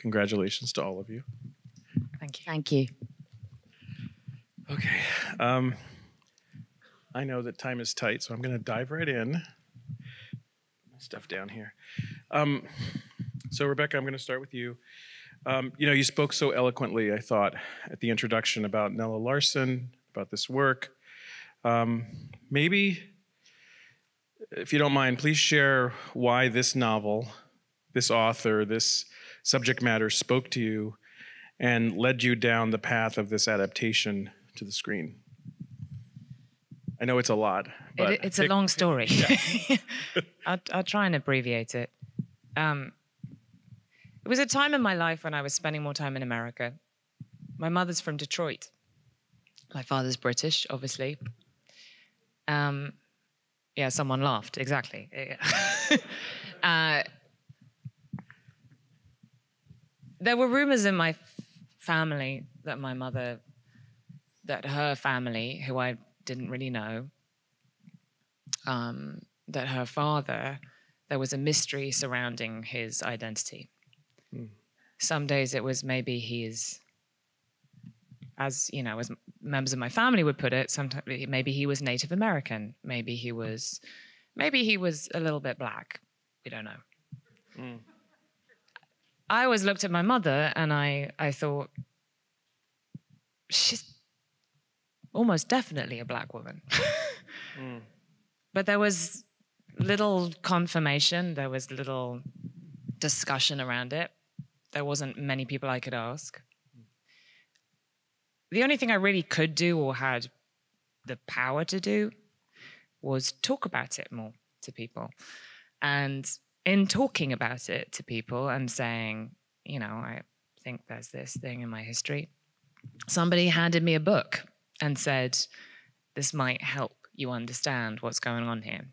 congratulations to all of you. Thank you. Thank you. Okay. Um, I know that time is tight, so I'm going to dive right in. Stuff down here. Um, so, Rebecca, I'm going to start with you. Um, you know, you spoke so eloquently, I thought, at the introduction about Nella Larsen, about this work. Um, maybe, if you don't mind, please share why this novel, this author, this subject matter spoke to you and led you down the path of this adaptation to the screen. I know it's a lot, but It, it's a pick- long story. I'll, I'll try and abbreviate it. Um, it was a time in my life when I was spending more time in America. My mother's from Detroit. My father's British, obviously. Um, yeah, someone laughed. Exactly. uh, there were rumors in my family that my mother, that her family, who I didn't really know, um, that her father, there was a mystery surrounding his identity. Some days it was maybe he's, as you know, as members of my family would put it, sometimes maybe he was Native American, maybe he was, maybe he was a little bit black. We don't know. I always looked at my mother and I, I thought, she's almost definitely a black woman. But there was little confirmation, there was little discussion around it. There wasn't many people I could ask. The only thing I really could do or had the power to do was talk about it more to people. And in talking about it to people and saying, you know, I think there's this thing in my history, somebody handed me a book and said, this might help you understand what's going on here.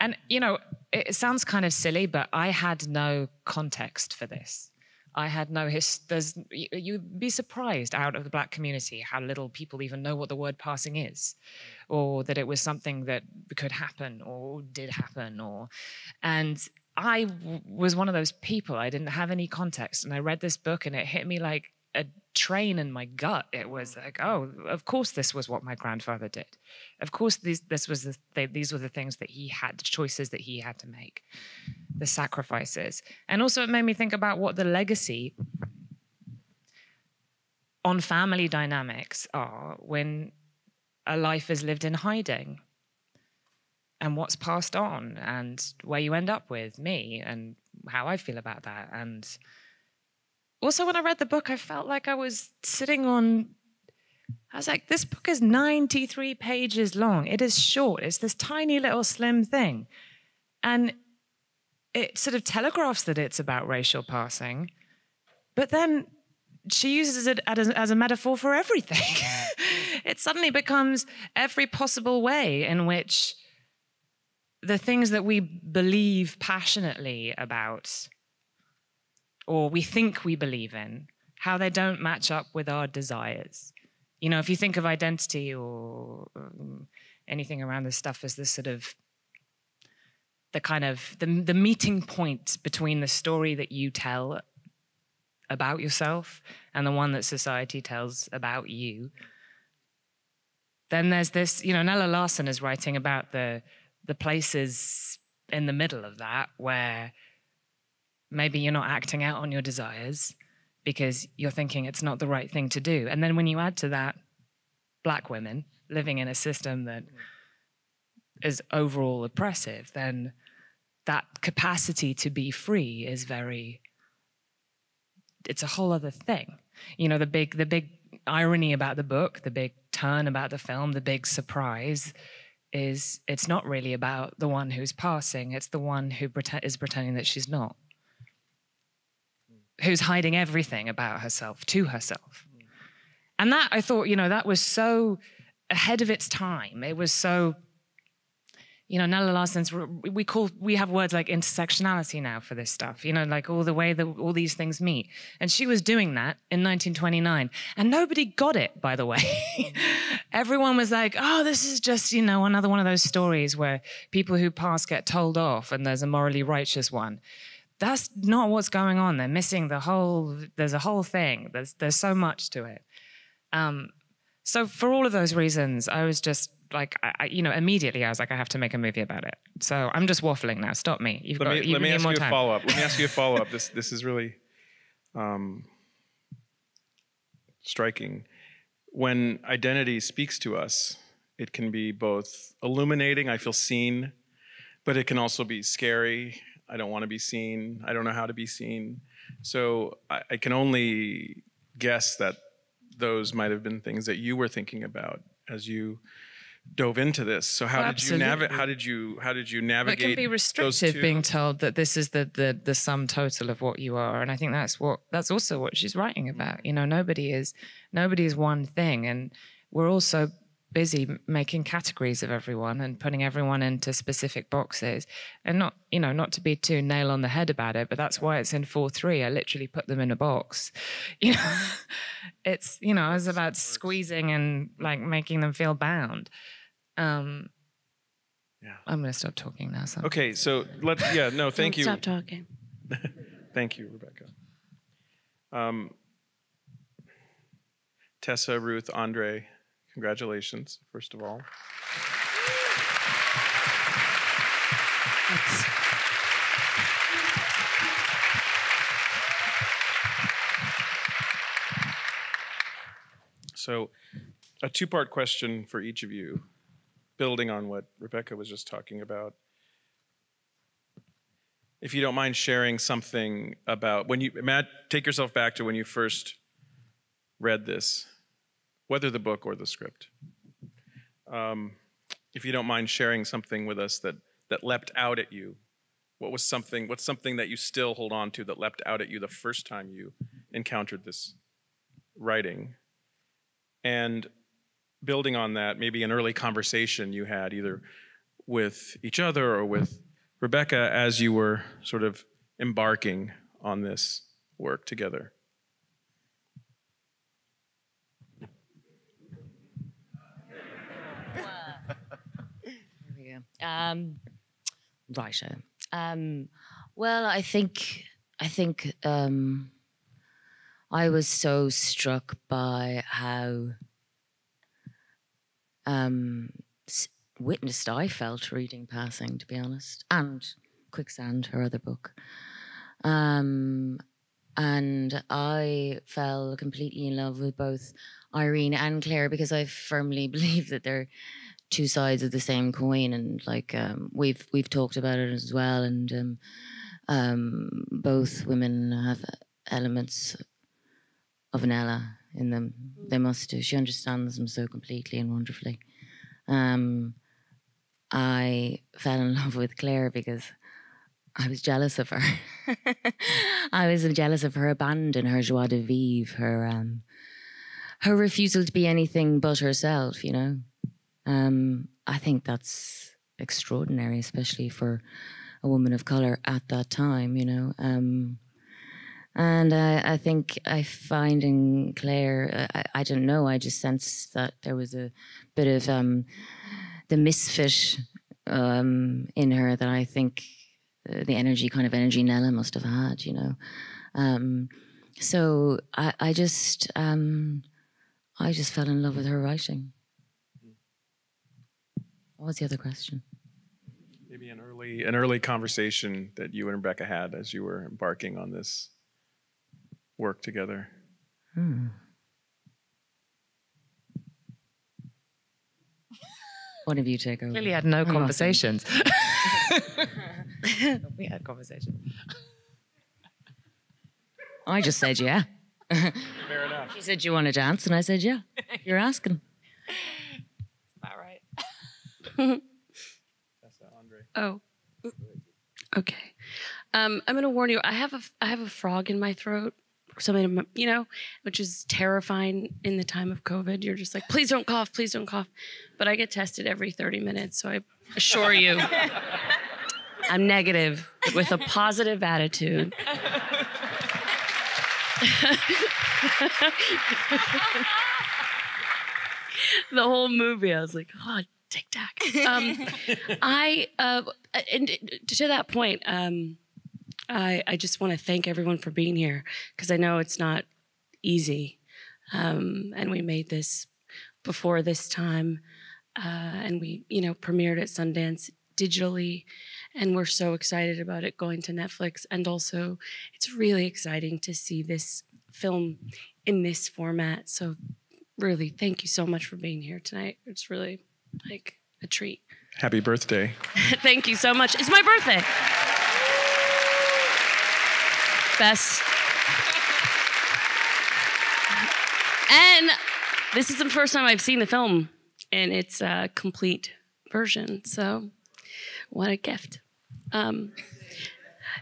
And, you know, it sounds kind of silly, but I had no context for this. I had no his. There's you'd be surprised out of the black community how little people even know what the word passing is, or that it was something that could happen or did happen, or, and I w- was one of those people. I didn't have any context, and I read this book, and it hit me like a train in my gut. It was like, oh, of course, this was what my grandfather did. Of course, these this was the they, these were the things that he had, the choices that he had to make, the sacrifices, and also it made me think about what the legacy on family dynamics are when a life is lived in hiding and what's passed on and where you end up with me and how I feel about that. And also, when I read the book, I felt like I was sitting on. I was like, this book is 93 pages long. It is short. It's this tiny little slim thing. And it sort of telegraphs that it's about racial passing. But then she uses it as a, as a metaphor for everything. it suddenly becomes every possible way in which the things that we believe passionately about or we think we believe in, how they don't match up with our desires. You know, if you think of identity or um, anything around this stuff as this sort of the kind of the, the meeting point between the story that you tell about yourself and the one that society tells about you then there's this you know nella larsen is writing about the the places in the middle of that where maybe you're not acting out on your desires because you're thinking it's not the right thing to do. And then when you add to that black women living in a system that is overall oppressive then that capacity to be free is very it's a whole other thing. You know the big the big irony about the book the big turn about the film the big surprise is it's not really about the one who's passing it's the one who prete- is pretending that she's not. Mm. Who's hiding everything about herself to herself. Mm. And that i thought you know that was so ahead of its time. It was so you know, Nella Larsen's, we call, we have words like intersectionality now for this stuff, you know, like all the way that all these things meet. And she was doing that in 1929. And nobody got it, by the way. Everyone was like, oh, this is just, you know, another one of those stories where people who pass get told off and there's a morally righteous one. That's not what's going on. They're missing the whole. There's a whole thing. There's there's so much to it. Um, so for all of those reasons, I was just like, I, I, you know, immediately I was like, I have to make a movie about it. So I'm just waffling now. Stop me. You've Let got. me you let me ask you a time. follow up. Let me ask you a follow up. This this is really um, striking. When identity speaks to us, it can be both illuminating. I feel seen, but it can also be scary. I don't want to be seen. I don't know how to be seen. So I, I can only guess that those might have been things that you were thinking about as you dove into this. So how did you navigate? How did you how did you But navigate? it can be restrictive being told that this is the, the the sum total of what you are, and I think that's what that's also what she's writing about. Mm. You know, nobody is nobody is one thing, and we're also busy making categories of everyone and putting everyone into specific boxes, and not you know not to be too nail on the head about it, but that's why it's in four three. I literally put them in a box. You know, it's you know I was about squeezing and like making them feel bound. Um, Yeah. I'm going to stop talking now. So. Okay, so let's. Yeah, no, thank you, Stop talking. thank you, Rebecca. Um, Tessa, Ruth, Andre, congratulations, first of all. So, a two part question for each of you, building on what Rebecca was just talking about. If you don't mind sharing something about when you, Matt, take yourself back to when you first read this, whether the book or the script. Um, if you don't mind sharing something with us that, that leapt out at you, what was something, what's something that you still hold on to that leapt out at you the first time you encountered this writing? And building on that, maybe an early conversation you had either with each other or with Rebecca as you were sort of embarking on this work together. Here we go. Um, uh, Um, well, I think I think um, I was so struck by how um, witnessed I felt reading Passing, to be honest, and Quicksand, her other book. Um, and I fell completely in love with both Irene and Clare because I firmly believe that they're two sides of the same coin, and like um, we've we've talked about it as well, and um, um, both women have elements of Nella in them. They must do. She understands them so completely and wonderfully. Um, I fell in love with Clare because I was jealous of her. I was jealous of her abandon, her joie de vivre, her um, her refusal to be anything but herself. You know, um, I think that's extraordinary, especially for a woman of color at that time. You know, um, and I, I think I find in Clare, I, I don't know, I just sensed that there was a bit of um, the misfit um, in her that I think uh, the energy, kind of energy Nella must have had, you know. Um, so I, I just, um, I just fell in love with her writing. What was the other question? Maybe an early an early conversation that you and Rebecca had as you were embarking on this work together. Hmm. One of you take over. Clearly had no I'm conversations. we had conversations. I just said yeah. Fair enough. She said, "Do you want to dance?" And I said, "Yeah." You're asking. About right. Andre. Oh. Okay. Um, I'm gonna warn you. I have a I have a frog in my throat. Something you know, which is terrifying in the time of COVID. You're just like, please don't cough, please don't cough. But I get tested every 30 minutes, so I assure you, I'm negative with a positive attitude. the whole movie, I was like, oh, tic tac. Um, I uh, and to that point, um, I, I just want to thank everyone for being here because I know it's not easy. Um, and we made this before this time. Uh, and we, you know, premiered at Sundance digitally. And we're so excited about it going to Netflix. And also, it's really exciting to see this film in this format. So, really, thank you so much for being here tonight. It's really like a treat. Happy birthday. Thank you so much. It's my birthday. Best. And this is the first time I've seen the film in its uh, complete version. So, what a gift. Um,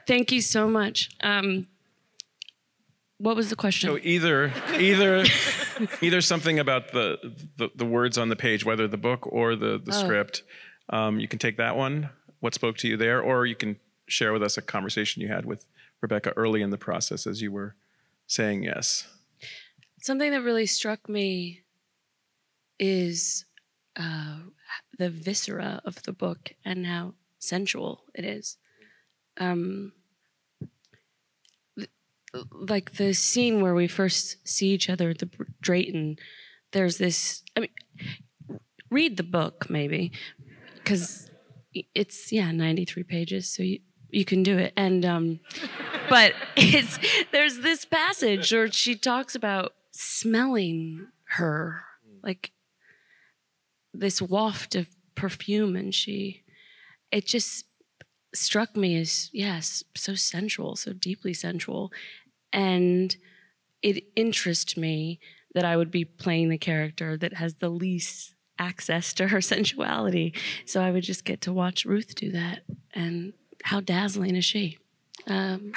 thank you so much. Um, what was the question? So either either either something about the, the the words on the page, whether the book or the the script, um, you can take that one. What spoke to you there, or you can share with us a conversation you had with Rebecca early in the process as you were saying yes. Something that really struck me is uh, the viscera of the book and how sensual it is. Um, like the scene where we first see each other the Drayton, there's this. I mean, read the book maybe, because it's yeah 93 pages, so you you can do it. And um, but it's there's this passage where she talks about smelling her like this waft of perfume and she it just struck me as yes so sensual so deeply sensual and it interested me that i would be playing the character that has the least access to her sensuality. So i would just get to watch ruth do that. And how dazzling is she? Um,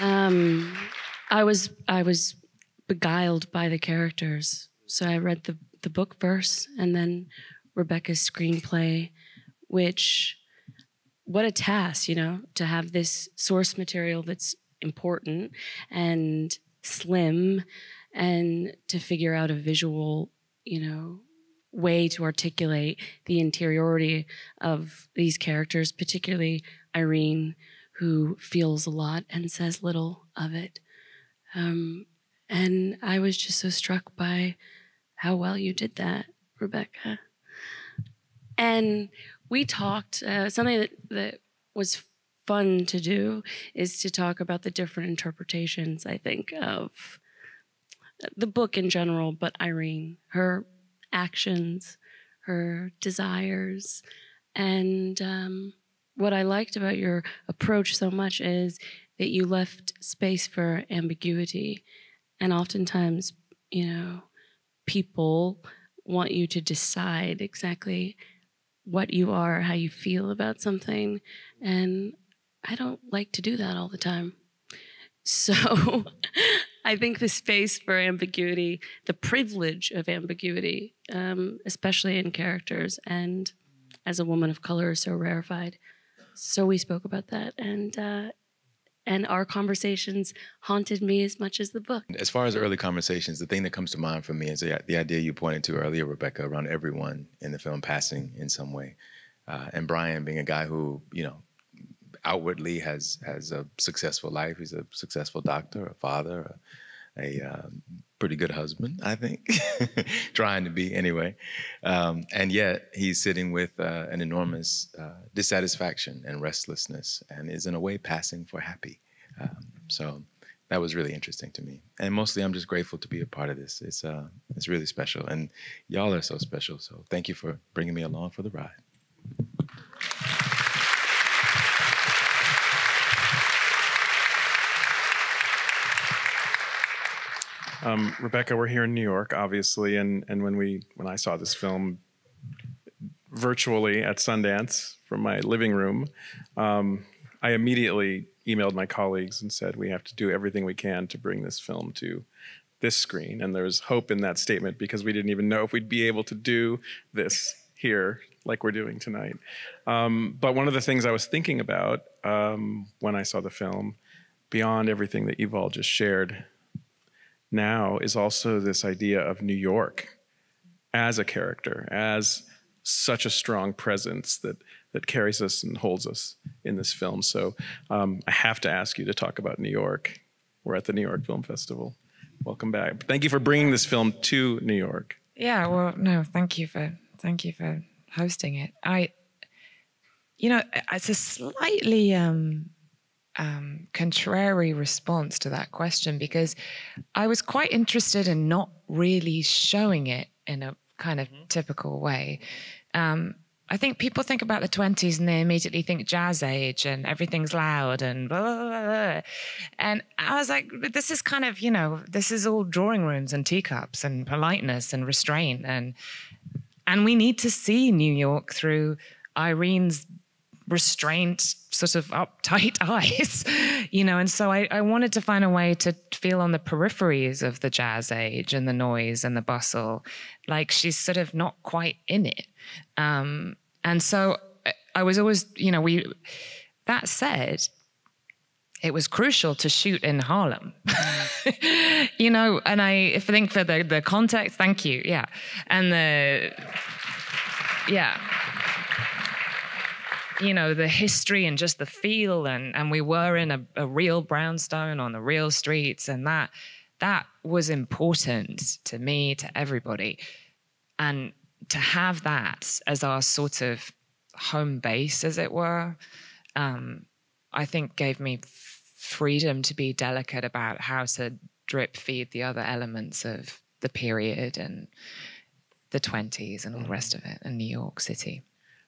um, I was I was beguiled by the characters. So I read the the book first, and then Rebecca's screenplay, which what a task, you know, to have this source material that's important and slim, and to figure out a visual, you know, way to articulate the interiority of these characters, particularly Irene, who feels a lot and says little of it. Um, and I was just so struck by how well you did that, Rebecca. And we talked, uh, something that, that was fun to do is to talk about the different interpretations, I think, of the book in general, but Irene, her actions, her desires. And um, what I liked about your approach so much is that you left space for ambiguity. And oftentimes, you know, people want you to decide exactly what you are, how you feel about something. And I don't like to do that all the time. So I think the space for ambiguity, the privilege of ambiguity, um, especially in characters and as a woman of color, is so rarefied. So we spoke about that, and uh, and our conversations haunted me as much as the book. As far as early conversations, the thing that comes to mind for me is the, the idea you pointed to earlier, Rebecca, around everyone in the film passing in some way, uh, and Brian being a guy who you know outwardly has has a successful life. He's a successful doctor, a father, a, a um, pretty good husband, I think, trying to be anyway. Um, and yet he's sitting with uh, an enormous uh, dissatisfaction and restlessness, and is in a way passing for happy. Um, so that was really interesting to me. And mostly, I'm just grateful to be a part of this. It's uh, it's really special, and y'all are so special. So thank you for bringing me along for the ride. Um, Rebecca, we're here in New York, obviously, and and when we when I saw this film virtually at Sundance from my living room, um, I immediately emailed my colleagues and said we have to do everything we can to bring this film to this screen. And there's hope in that statement because we didn't even know if we'd be able to do this here like we're doing tonight. Um, but one of the things I was thinking about um, when I saw the film, beyond everything that you've all just shared now, is also this idea of New York as a character, as such a strong presence that that carries us and holds us in this film. So um, I have to ask you to talk about New York. We're at the New York Film Festival. Welcome back. Thank you for bringing this film to New York. Yeah, well, no, thank you for thank you for hosting it. I, you know, it's a slightly um, um, contrary response to that question because I was quite interested in not really showing it in a kind of typical way. Um, I think people think about the 20s and they immediately think jazz age and everything's loud and blah, blah, blah, blah. And I was like, this is kind of, you know, this is all drawing rooms and teacups and politeness and restraint. And, and we need to see New York through Irene's restrained, sort of uptight eyes, you know. And so I, I, wanted to find a way to feel on the peripheries of the jazz age and the noise and the bustle, like she's sort of not quite in it. Um, and so I was always, you know, we, that said, it was crucial to shoot in Harlem. you know, and I think for the, the context, thank you. Yeah. And the, yeah. You know, the history and just the feel, and, and we were in a, a real brownstone on the real streets, and that that was important to me, to everybody. And to have that as our sort of home base, as it were, um, I think gave me freedom to be delicate about how to drip feed the other elements of the period and the 20s and all the rest of it and New York City.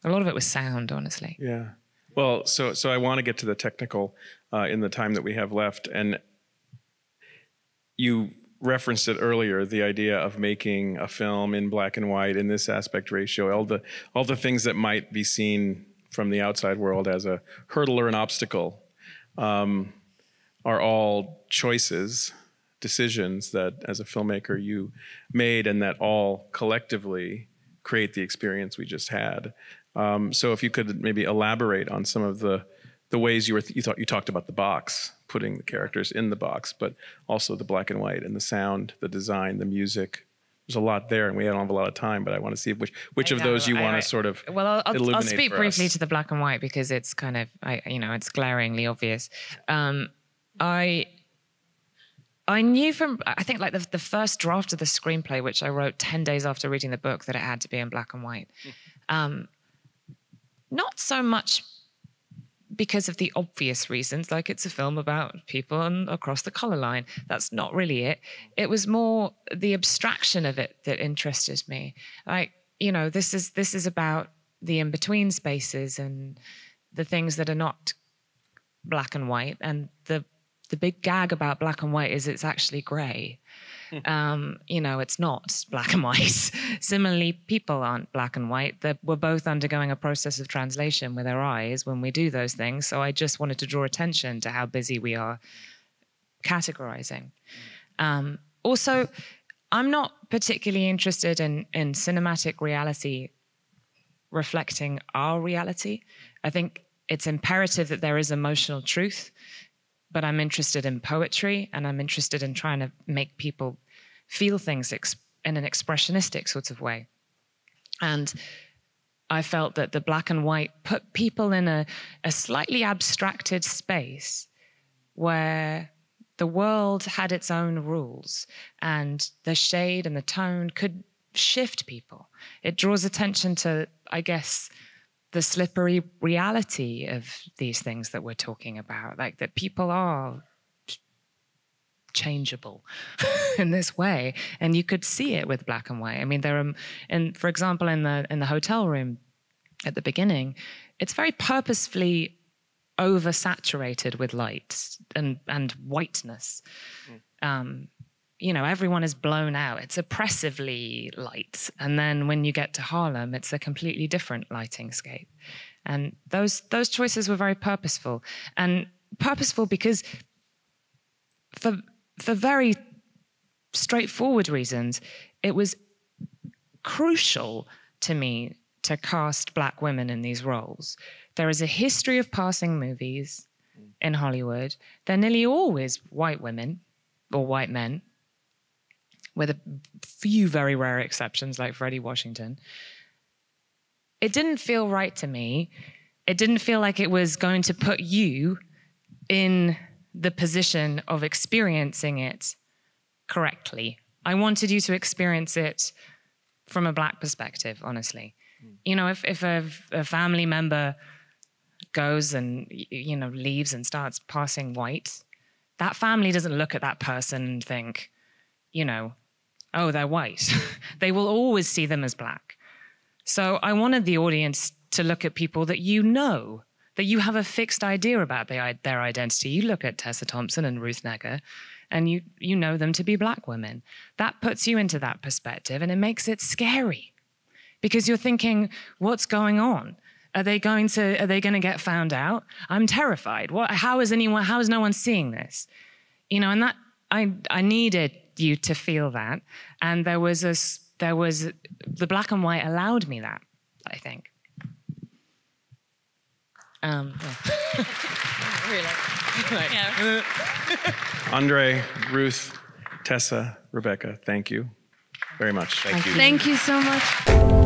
A lot of it was sound, honestly. Yeah. Well, so so I want to get to the technical uh, in the time that we have left, and you referenced it earlier the idea of making a film in black and white in this aspect ratio all the all the things that might be seen from the outside world as a hurdle or an obstacle um, are all choices decisions that as a filmmaker you made and that all collectively create the experience we just had um, so if you could maybe elaborate on some of the the ways you were th- you thought you talked about the box putting the characters in the box, but also the black and white and the sound, the design, the music. There's a lot there, and we don't have a lot of time. But I want to see which which I of know, those you want to sort of Well, I'll, I'll, I'll speak briefly us. to the black and white because it's kind of, I, you know, it's glaringly obvious. Um, I, I knew from, I think like the, the first draft of the screenplay, which I wrote 10 days after reading the book, that it had to be in black and white. Um, not so much because of the obvious reasons, like it's a film about people on, across the color line. That's not really it. It was more the abstraction of it that interested me. Like, you know, this is this is about the in-between spaces and the things that are not black and white. And the the big gag about black and white is it's actually gray. Um, you know, it's not black and white. Similarly, people aren't black and white. They're, we're both undergoing a process of translation with our eyes when we do those things. So I just wanted to draw attention to how busy we are categorizing. Um, also, I'm not particularly interested in, in cinematic reality reflecting our reality. I think it's imperative that there is emotional truth, but I'm interested in poetry and I'm interested in trying to make people feel things in an expressionistic sort of way. And I felt that the black and white put people in a, a slightly abstracted space where the world had its own rules and the shade and the tone could shift people. It draws attention to, I guess, the slippery reality of these things that we're talking about, like that people are changeable in this way and you could see it with black and white. I mean there are and for example in the in the hotel room at the beginning it's very purposefully oversaturated with light and and whiteness. Um you know everyone is blown out. It's oppressively light. And then when you get to harlem it's a completely different lighting scape. And those those choices were very purposeful. And purposeful because for for very straightforward reasons it was crucial to me to cast black women in these roles. There is a history of passing movies in hollywood. They're nearly always white women or white men with a few very rare exceptions like Fredi Washington. it didn't feel right to me. It didn't feel like it was going to put you in the position of experiencing it correctly. I wanted you to experience it from a black perspective, honestly. Hmm. You know, if, if a, a family member goes and, you know, leaves and starts passing white, that family doesn't look at that person and think, you know, oh, they're white. they will always see them as black. So I wanted the audience to look at people that you know, that you have a fixed idea about their, their identity. You look at Tessa Thompson and Ruth Negga, and you, you know them to be black women. That puts you into that perspective, and it makes it scary because you're thinking, what's going on? Are they going to are they going to get found out? I'm terrified. What how is anyone how is no one seeing this? You know, and that I I needed you to feel that and there was a there was the black and white allowed me that, I think. Um yeah. Andre, Ruth, Tessa, Rebecca, thank you very much. Thank you. Thank you so much.